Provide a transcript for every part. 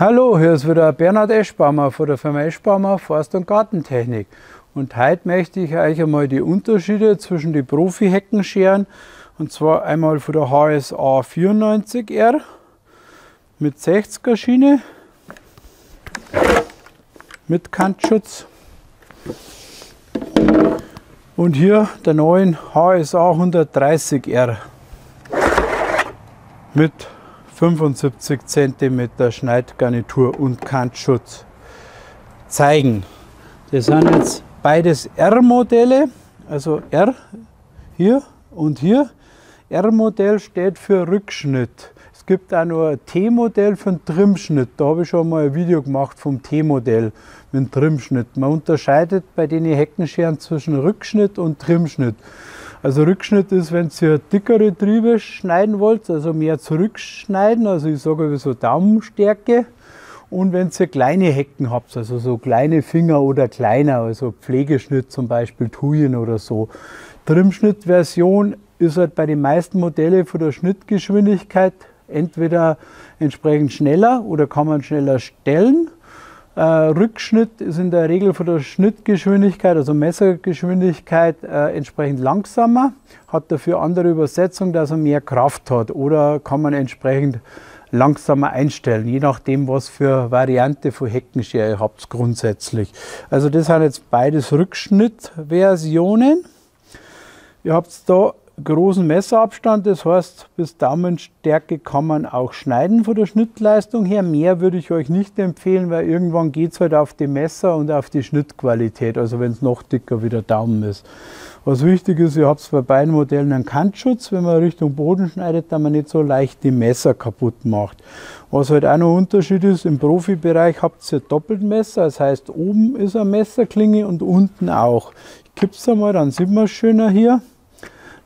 Hallo, hier ist wieder Bernhard Eschbaumer von der Firma Eschbaumer Forst- und Gartentechnik. Und heute möchte ich euch einmal die Unterschiede zwischen den Profi-Hecken scheren. Und zwar einmal von der HSA 94R mit 60er Schiene mit Kantschutz. Und hier der neuen HSA 130R mit 75 cm Schneidgarnitur und Kantschutz zeigen. Das sind jetzt beides R-Modelle, also R hier und hier. R-Modell steht für Rückschnitt. Es gibt auch noch ein T-Modell für einen Trimschnitt. Da habe ich schon mal ein Video gemacht vom T-Modell mit dem Trimschnitt. Man unterscheidet bei den Heckenscheren zwischen Rückschnitt und Trimschnitt. Also Rückschnitt ist, wenn ihr dickere Triebe schneiden wollt, also mehr zurückschneiden, also ich sage so Daumenstärke. Und wenn ihr kleine Hecken habt, also so kleine Finger oder kleiner, also Pflegeschnitt zum Beispiel Tuyen oder so. Trimschnittversion ist halt bei den meisten Modellen von der Schnittgeschwindigkeit entweder entsprechend schneller oder kann man schneller stellen äh, Rückschnitt ist in der Regel von der Schnittgeschwindigkeit, also Messergeschwindigkeit, äh, entsprechend langsamer, hat dafür andere Übersetzung, dass er mehr Kraft hat oder kann man entsprechend langsamer einstellen, je nachdem, was für Variante von Heckenschere ihr habt grundsätzlich. Also das sind jetzt beides Rückschnittversionen. Ihr habt da großen Messerabstand, das heißt bis Daumenstärke kann man auch schneiden von der Schnittleistung her. Mehr würde ich euch nicht empfehlen, weil irgendwann geht es halt auf die Messer und auf die Schnittqualität, also wenn es noch dicker wie der Daumen ist. Was wichtig ist, ihr habt bei beiden Modellen einen Kantschutz, wenn man Richtung Boden schneidet, damit man nicht so leicht die Messer kaputt macht. Was halt auch noch ein Unterschied ist, im Profibereich habt ihr doppelt Messer, das heißt oben ist eine Messerklinge und unten auch. Ich kipp's einmal, dann sieht man es schöner hier.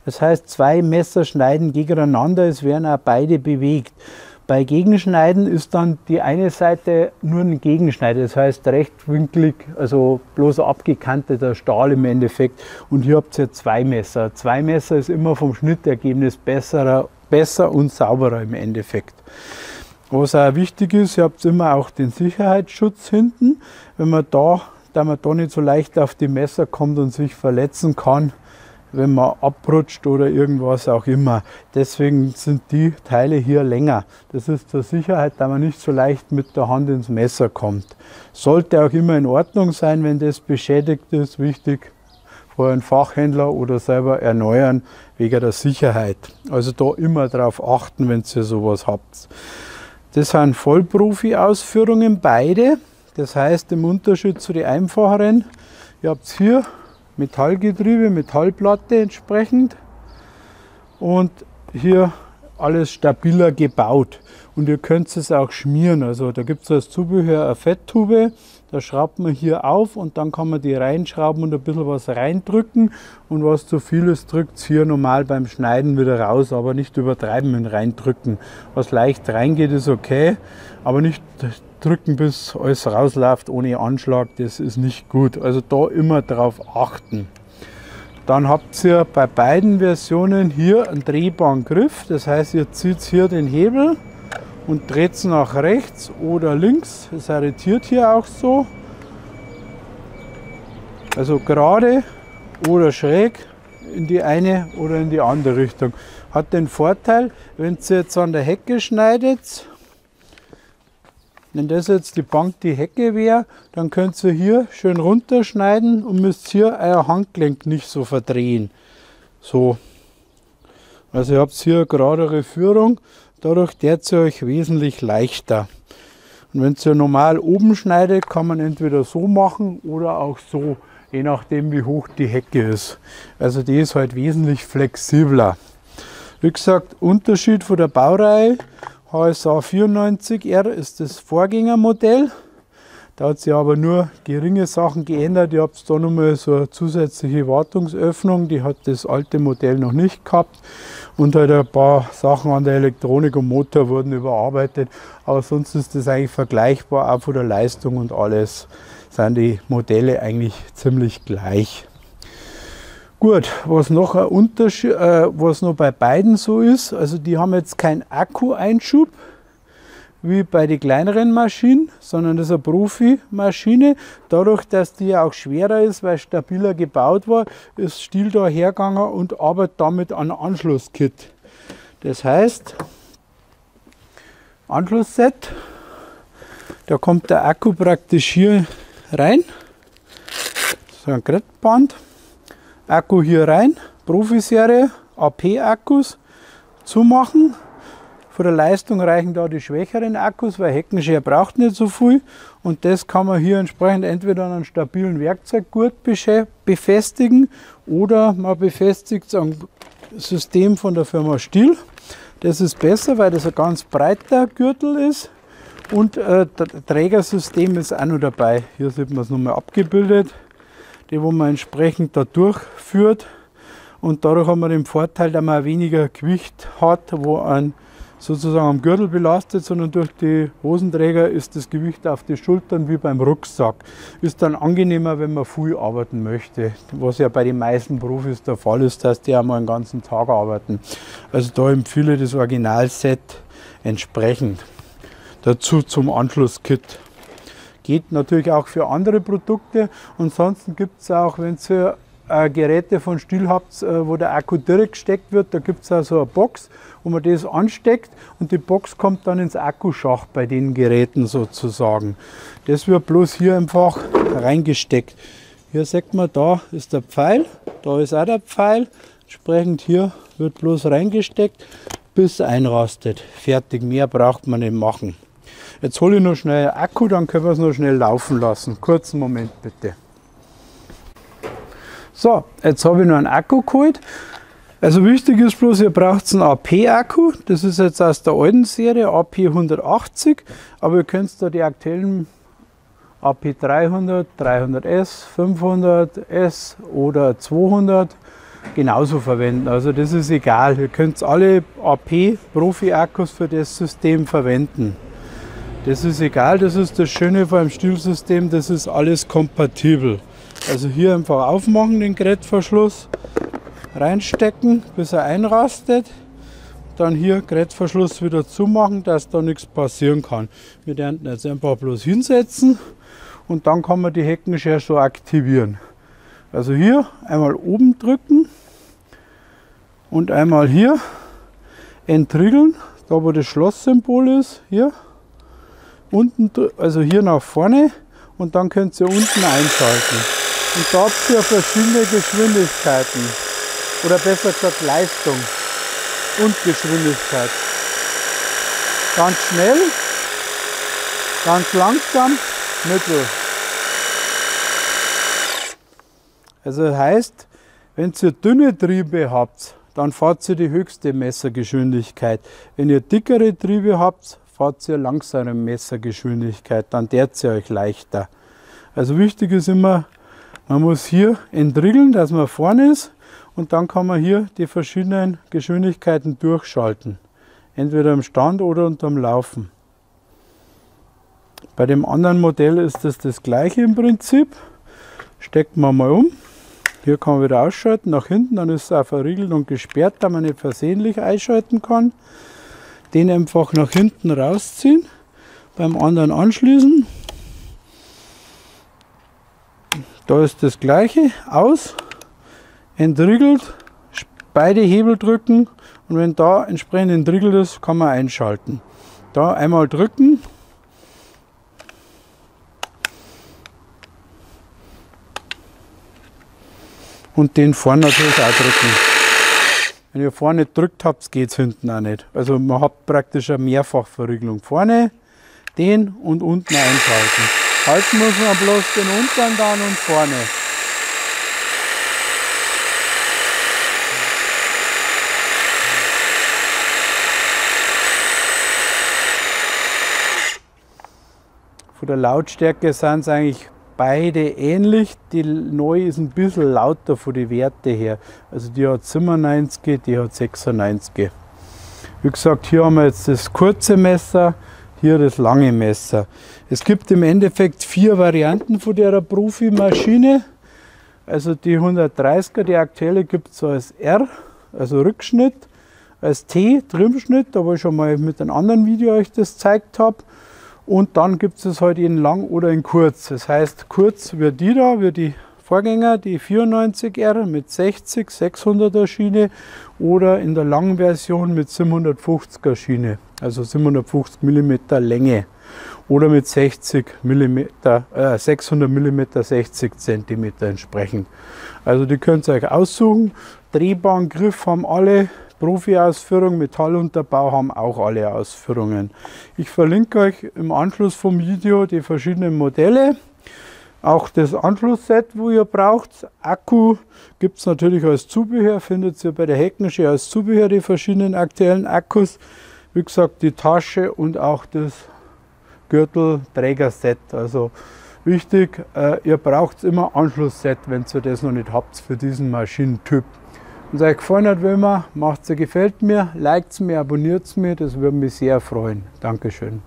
Das heißt, zwei Messer schneiden gegeneinander, es werden auch beide bewegt. Bei Gegenschneiden ist dann die eine Seite nur ein Gegenschneider, das heißt rechtwinklig, also bloß abgekanteter Stahl im Endeffekt. Und hier habt ihr zwei Messer. Zwei Messer ist immer vom Schnittergebnis besserer, besser und sauberer im Endeffekt. Was auch wichtig ist, ihr habt immer auch den Sicherheitsschutz hinten. Wenn man da, da man da nicht so leicht auf die Messer kommt und sich verletzen kann, wenn man abrutscht oder irgendwas auch immer. Deswegen sind die Teile hier länger. Das ist zur Sicherheit, da man nicht so leicht mit der Hand ins Messer kommt. Sollte auch immer in Ordnung sein, wenn das beschädigt ist. Wichtig, vor einen Fachhändler oder selber erneuern wegen der Sicherheit. Also da immer darauf achten, wenn ihr sowas habt. Das sind Vollprofi-Ausführungen, beide. Das heißt, im Unterschied zu den einfacheren, ihr habt hier Metallgetriebe, Metallplatte entsprechend und hier alles stabiler gebaut. Und ihr könnt es auch schmieren. Also da gibt es als Zubehör eine Fetttube, da schraubt man hier auf und dann kann man die reinschrauben und ein bisschen was reindrücken. Und was zu viel ist, drückt es hier normal beim Schneiden wieder raus, aber nicht übertreiben mit reindrücken. Was leicht reingeht, ist okay, aber nicht drücken, bis alles rausläuft ohne Anschlag, das ist nicht gut. Also da immer darauf achten. Dann habt ihr bei beiden Versionen hier einen drehbaren Griff, das heißt ihr zieht hier den Hebel und dreht es nach rechts oder links. Das irritiert hier auch so. Also gerade oder schräg in die eine oder in die andere Richtung. Hat den Vorteil, wenn ihr jetzt an der Hecke schneidet, wenn das jetzt die Bank die Hecke wäre, dann könnt ihr hier schön runterschneiden und müsst hier euer Handgelenk nicht so verdrehen. So. Also ihr habt hier eine geradere Führung, dadurch der ihr euch wesentlich leichter. Und wenn ihr normal oben schneidet, kann man entweder so machen oder auch so, je nachdem wie hoch die Hecke ist. Also die ist halt wesentlich flexibler. Wie gesagt, Unterschied von der Baureihe HSA 94R ist das Vorgängermodell. Da hat sich aber nur geringe Sachen geändert. Ihr habt da nochmal so eine zusätzliche Wartungsöffnung, die hat das alte Modell noch nicht gehabt. Und halt ein paar Sachen an der Elektronik und Motor wurden überarbeitet. Aber sonst ist das eigentlich vergleichbar, auch von der Leistung und alles sind die Modelle eigentlich ziemlich gleich. Gut, was noch ein Unterschied, äh, was noch bei beiden so ist, also die haben jetzt keinen Akku-Einschub. wie bei den kleineren Maschinen, sondern das ist eine Profimaschine. Dadurch, dass die auch schwerer ist, weil stabiler gebaut war, ist Stiel da hergegangen und arbeitet damit an Anschlusskit. Das heißt, Anschlussset, da kommt der Akku praktisch hier rein. So ein Grettband. Akku hier rein, Profiserie, AP-Akkus zumachen, von der Leistung reichen da die schwächeren Akkus, weil Heckenscher braucht nicht so viel. Und das kann man hier entsprechend entweder an einem stabilen Werkzeuggurt befestigen oder man befestigt es am System von der Firma Stihl. Das ist besser, weil das ein ganz breiter Gürtel ist. Und äh, das Trägersystem ist auch noch dabei. Hier sieht man es nochmal abgebildet, die wo man entsprechend da durchführt. Und dadurch haben wir den Vorteil, dass man weniger Gewicht hat, wo ein sozusagen am Gürtel belastet, sondern durch die Hosenträger ist das Gewicht auf die Schultern wie beim Rucksack. Ist dann angenehmer, wenn man viel arbeiten möchte, was ja bei den meisten Profis der Fall ist, dass die einmal einen ganzen Tag arbeiten. Also da empfehle ich das Originalset entsprechend. Dazu zum Anschlusskit. Geht natürlich auch für andere Produkte. Ansonsten gibt es auch, wenn ihr äh, Geräte von Stihl habt, äh, wo der Akku direkt gesteckt wird, da gibt es auch so eine Box wo man das ansteckt und die Box kommt dann ins Akkuschacht bei den Geräten sozusagen. Das wird bloß hier einfach reingesteckt. Hier sieht man, da ist der Pfeil, da ist auch der Pfeil. Entsprechend hier wird bloß reingesteckt, bis einrastet. Fertig, mehr braucht man nicht machen. Jetzt hole ich noch schnell Akku, dann können wir es noch schnell laufen lassen. Kurzen Moment bitte. So, jetzt habe ich noch einen Akku geholt. Also wichtig ist bloß, ihr braucht einen AP-Akku. Das ist jetzt aus der alten Serie AP 180, aber ihr könnt da die aktuellen AP 300, 300S, 500S oder 200 genauso verwenden. Also das ist egal. Ihr könnt alle AP Profi-Akkus für das System verwenden. Das ist egal, das ist das Schöne vor dem Stilsystem, das ist alles kompatibel. Also hier einfach aufmachen den Grettverschluss reinstecken, bis er einrastet. Dann hier Grettverschluss wieder zumachen, dass da nichts passieren kann. Wir werden jetzt einfach bloß hinsetzen und dann kann man die Heckenschere so aktivieren. Also hier einmal oben drücken und einmal hier entriegeln, da wo das Schlosssymbol ist, hier unten, also hier nach vorne und dann könnt ihr unten einschalten. Und da habt ihr verschiedene Geschwindigkeiten oder besser gesagt Leistung und Geschwindigkeit. Ganz schnell, ganz langsam, mittel. Also heißt, wenn ihr dünne Triebe habt, dann fahrt ihr die höchste Messergeschwindigkeit. Wenn ihr dickere Triebe habt, fahrt ihr langsame Messergeschwindigkeit, dann dert ihr euch leichter. Also wichtig ist immer, man muss hier entriegeln, dass man vorne ist und dann kann man hier die verschiedenen Geschwindigkeiten durchschalten. Entweder im Stand oder unterm Laufen. Bei dem anderen Modell ist das das gleiche im Prinzip. Stecken wir mal um. Hier kann man wieder ausschalten, nach hinten, dann ist es auch verriegelt und gesperrt, da man nicht versehentlich einschalten kann. Den einfach nach hinten rausziehen, beim anderen anschließen. Da ist das gleiche, aus, entriegelt, beide Hebel drücken und wenn da entsprechend entriegelt ist, kann man einschalten. Da einmal drücken. Und den vorne natürlich auch drücken. Wenn ihr vorne drückt habt, geht es hinten auch nicht. Also man hat praktisch eine Mehrfachverriegelung. Vorne den und unten einschalten. Halten muss man bloß den unteren dann und vorne. Von der Lautstärke sind es eigentlich beide ähnlich. Die neue ist ein bisschen lauter von den Werten her. Also die hat 97, die hat 96. Wie gesagt, hier haben wir jetzt das kurze Messer, hier das lange Messer. Es gibt im Endeffekt vier Varianten von der Profimaschine. Also die 130er, die aktuelle gibt es als R, also Rückschnitt, als T-Trimschnitt, da wo ich schon mal mit einem anderen Video euch das gezeigt habe. Und dann gibt es halt in lang oder in kurz. Das heißt, kurz wird die da, wird die Vorgänger, die 94R mit 60, 600er Schiene oder in der langen Version mit 750er Schiene, also 750 mm Länge oder mit 60 mm, äh, 600 mm 60 cm entsprechend. Also die könnt ihr euch aussuchen. Drehbaren Griff haben alle, Profi-Ausführung, Metallunterbau haben auch alle Ausführungen. Ich verlinke euch im Anschluss vom Video die verschiedenen Modelle. Auch das Anschlussset, wo ihr braucht. Akku gibt es natürlich als Zubehör, findet ihr bei der Heckensche als Zubehör die verschiedenen aktuellen Akkus. Wie gesagt, die Tasche und auch das Gürtelträgerset. Also wichtig, äh, ihr braucht immer Anschlussset, wenn ihr das noch nicht habt für diesen Maschinentyp. Wenn es euch gefallen hat, wie immer, macht es gefällt mir, liked es mir, abonniert es mir, das würde mich sehr freuen. Dankeschön.